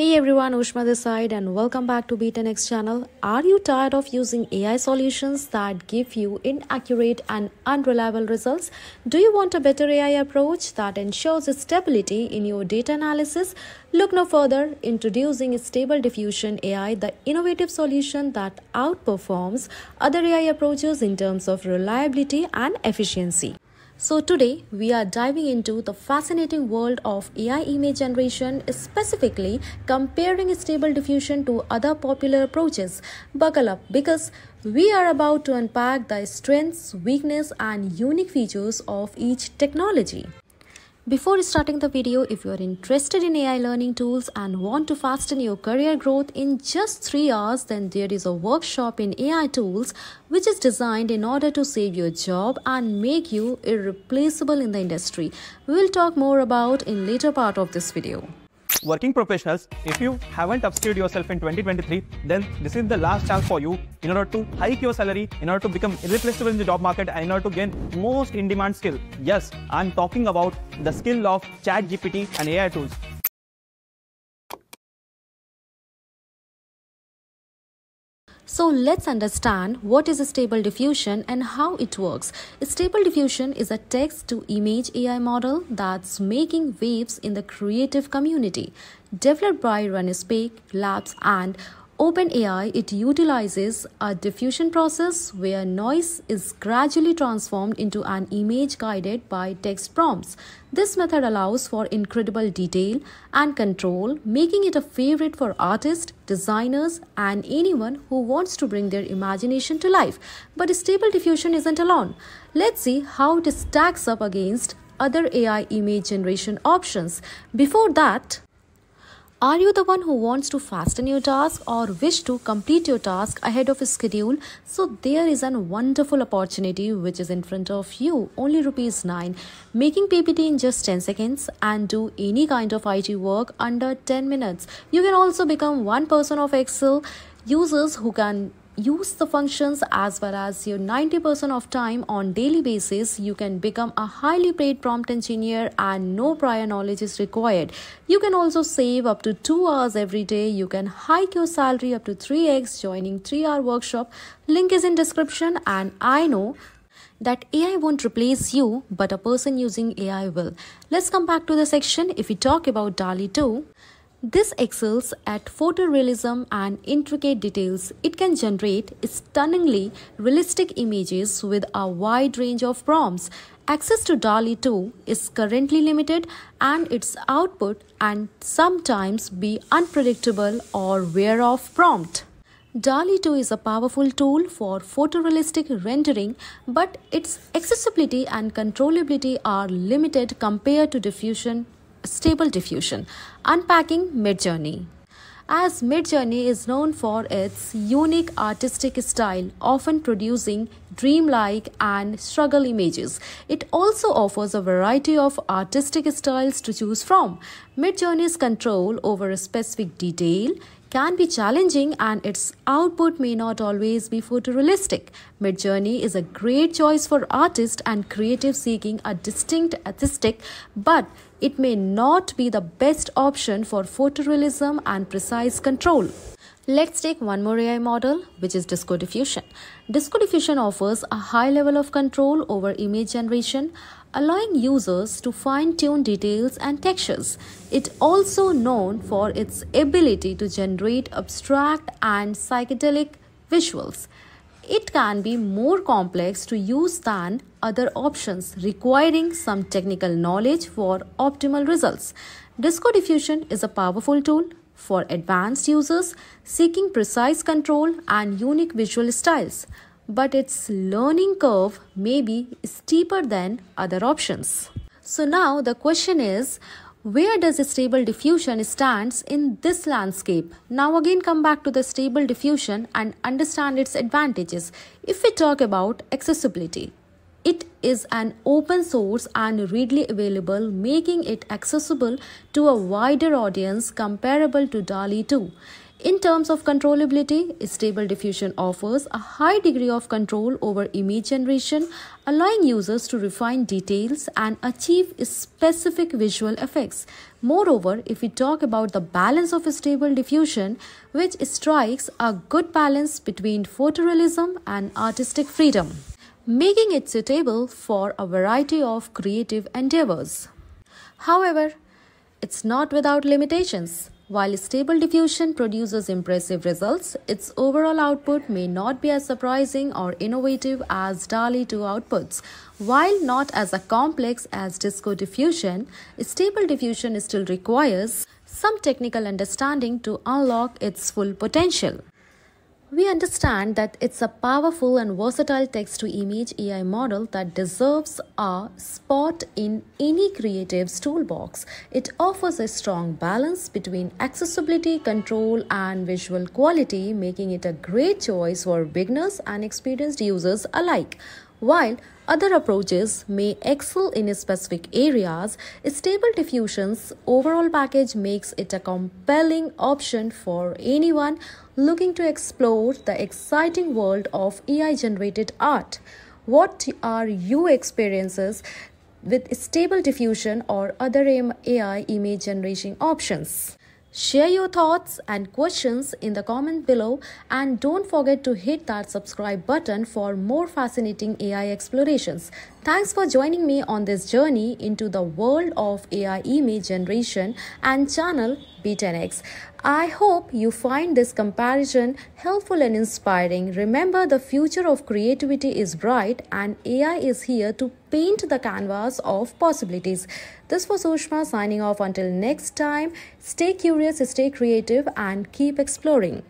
Hey everyone, Ushma this side and welcome back to Be10x channel. Are you tired of using AI solutions that give you inaccurate and unreliable results? Do you want a better AI approach that ensures stability in your data analysis? Look no further, introducing Stable Diffusion AI, the innovative solution that outperforms other AI approaches in terms of reliability and efficiency. So, today we are diving into the fascinating world of AI image generation, specifically comparing stable diffusion to other popular approaches. Buckle up because we are about to unpack the strengths, weakness, and unique features of each technology. Before starting the video, if you are interested in AI learning tools and want to fasten your career growth in just 3 hours, then there is a workshop in AI tools which is designed in order to save your job and make you irreplaceable in the industry. We will talk more about in later part of this video working professionals, if you haven't upskilled yourself in 2023, then this is the last chance for you in order to hike your salary, in order to become irreplaceable in the job market, and in order to gain most in-demand skill. Yes, I'm talking about the skill of ChatGPT and AI tools. So let's understand what is a stable diffusion and how it works. Stable diffusion is a text to image AI model that's making waves in the creative community. Developed by RuniSpeak Labs and OpenAI, it utilizes a diffusion process where noise is gradually transformed into an image guided by text prompts. This method allows for incredible detail and control, making it a favorite for artists, designers, and anyone who wants to bring their imagination to life. But stable diffusion isn't alone. Let's see how it stacks up against other AI image generation options. Before that, are you the one who wants to fasten your task or wish to complete your task ahead of schedule? So there is a wonderful opportunity which is in front of you. Only rupees 9. Making PPT in just 10 seconds and do any kind of IT work under 10 minutes. You can also become one person of Excel users who can use the functions as well as your 90% of time on daily basis you can become a highly paid prompt engineer and no prior knowledge is required you can also save up to 2 hours every day you can hike your salary up to 3x joining 3 hour workshop link is in description and i know that AI won't replace you, but a person using AI will. Let's come back to the section. If we talk about DALL-E 2, this excels at photorealism and intricate details. It can generate stunningly realistic images with a wide range of prompts. Access to DALL-E 2 is currently limited and its output and sometimes be unpredictable or wear off prompt. DALL-E 2 is a powerful tool for photorealistic rendering, but its accessibility and controllability are limited compared to diffusion stable diffusion. Unpacking Midjourney. As Midjourney is known for its unique artistic style, often producing dreamlike and struggle images, it also offers a variety of artistic styles to choose from. Midjourney's control over a specific detail can be challenging and its output may not always be photorealistic. Midjourney is a great choice for artists and creatives seeking a distinct aesthetic, but it may not be the best option for photorealism and precise control. Let's take one more AI model, which is Disco Diffusion. Disco Diffusion offers a high level of control over image generation, allowing users to fine-tune details and textures. It also known for its ability to generate abstract and psychedelic visuals. It can be more complex to use than other options, requiring some technical knowledge for optimal results. Disco diffusion is a powerful tool for advanced users seeking precise control and unique visual styles but its learning curve may be steeper than other options. So now the question is where does stable diffusion stands in this landscape? Now again come back to the stable diffusion and understand its advantages. If we talk about accessibility, it is an open source and readily available, making it accessible to a wider audience comparable to DALL-E 2. In terms of controllability, Stable Diffusion offers a high degree of control over image generation, allowing users to refine details and achieve specific visual effects. Moreover, if we talk about the balance of Stable Diffusion, which strikes a good balance between photorealism and artistic freedom, making it suitable for a variety of creative endeavors. However, it's not without limitations. While stable diffusion produces impressive results, its overall output may not be as surprising or innovative as DALL-E 2 outputs. While not as complex as disco diffusion, stable diffusion still requires some technical understanding to unlock its full potential. We understand that it's a powerful and versatile text to image AI model that deserves a spot in any creative's toolbox. It offers a strong balance between accessibility, control, and visual quality, making it a great choice for beginners and experienced users alike. While other approaches may excel in specific areas, Stable Diffusion's overall package makes it a compelling option for anyone looking to explore the exciting world of AI generated art. What are your experiences with Stable Diffusion or other AI image generation options? Share your thoughts and questions in the comment below and don't forget to hit that subscribe button for more fascinating AI explorations. Thanks for joining me on this journey into the world of AI image generation and channel Be10x. I hope you find this comparison helpful and inspiring. Remember, the future of creativity is bright, and AI is here to paint the canvas of possibilities. This was Ushma signing off until next time. Stay curious, stay creative, and keep exploring.